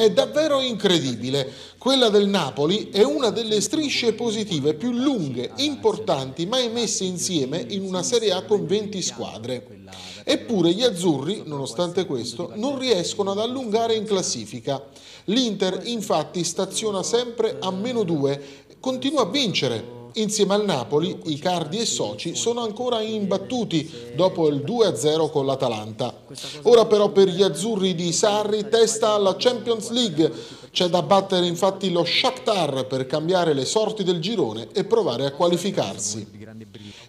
È davvero incredibile. Quella del Napoli è una delle strisce positive più lunghe, importanti, mai messe insieme in una Serie A con 20 squadre. Eppure gli azzurri, nonostante questo, non riescono ad allungare in classifica. L'Inter infatti staziona sempre a meno 2, continua a vincere, Insieme al Napoli, i Cardi e Soci sono ancora imbattuti dopo il 2-0 con l'Atalanta. Ora però per gli azzurri di Sarri testa alla Champions League. C'è da battere infatti lo Shakhtar per cambiare le sorti del girone e provare a qualificarsi.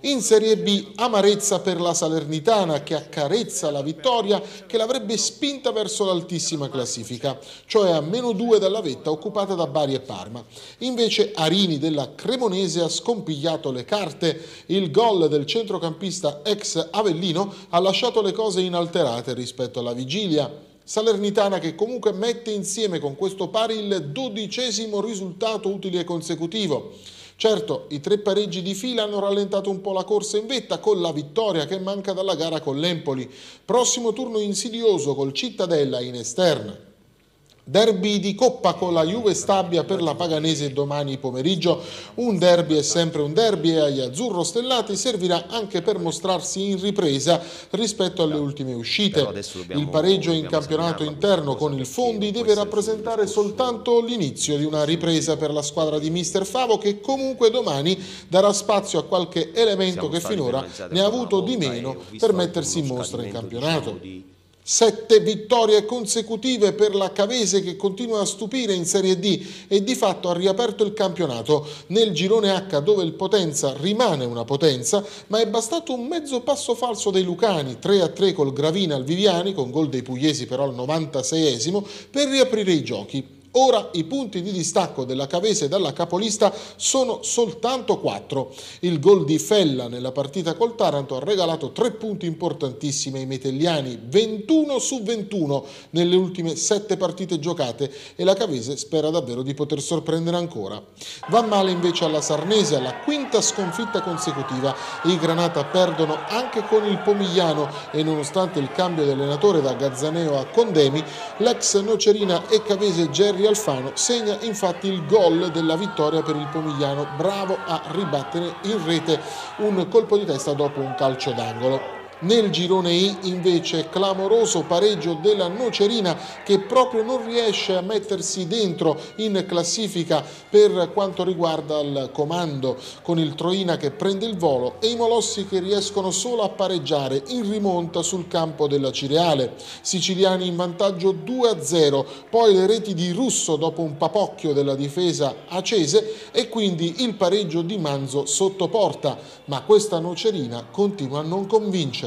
In Serie B amarezza per la Salernitana che accarezza la vittoria che l'avrebbe spinta verso l'altissima classifica, cioè a meno due dalla vetta occupata da Bari e Parma. Invece Arini della Cremonese ha scompigliato le carte, il gol del centrocampista ex Avellino ha lasciato le cose inalterate rispetto alla vigilia. Salernitana che comunque mette insieme con questo pari il dodicesimo risultato utile consecutivo. Certo, i tre pareggi di fila hanno rallentato un po' la corsa in vetta con la vittoria che manca dalla gara con l'Empoli. Prossimo turno insidioso col Cittadella in esterna. Derby di Coppa con la Juve Stabia per la Paganese domani pomeriggio. Un derby è sempre un derby e agli azzurro stellati servirà anche per mostrarsi in ripresa rispetto alle ultime uscite. Il pareggio in campionato interno con il Fondi deve rappresentare soltanto l'inizio di una ripresa per la squadra di Mister Favo che comunque domani darà spazio a qualche elemento che finora ne ha avuto di meno per mettersi in mostra in campionato. Sette vittorie consecutive per la Cavese che continua a stupire in Serie D e di fatto ha riaperto il campionato nel girone H dove il Potenza rimane una potenza ma è bastato un mezzo passo falso dei Lucani 3-3 col Gravina al Viviani con gol dei Pugliesi però al 96esimo per riaprire i giochi. Ora i punti di distacco della Cavese dalla capolista sono soltanto 4. Il gol di Fella nella partita col Taranto ha regalato 3 punti importantissimi ai metelliani, 21 su 21 nelle ultime 7 partite giocate e la Cavese spera davvero di poter sorprendere ancora. Va male invece alla Sarnese, alla quinta sconfitta consecutiva. I Granata perdono anche con il Pomigliano e nonostante il cambio di allenatore da Gazzaneo a Condemi, l'ex Nocerina e Cavese Gerri Alfano segna infatti il gol della vittoria per il Pomigliano, bravo a ribattere in rete un colpo di testa dopo un calcio d'angolo. Nel girone I invece clamoroso pareggio della Nocerina che proprio non riesce a mettersi dentro in classifica per quanto riguarda il comando con il Troina che prende il volo e i Molossi che riescono solo a pareggiare in rimonta sul campo della Cireale. Siciliani in vantaggio 2-0, poi le reti di Russo dopo un papocchio della difesa acese e quindi il pareggio di Manzo sotto porta, ma questa Nocerina continua a non convincere.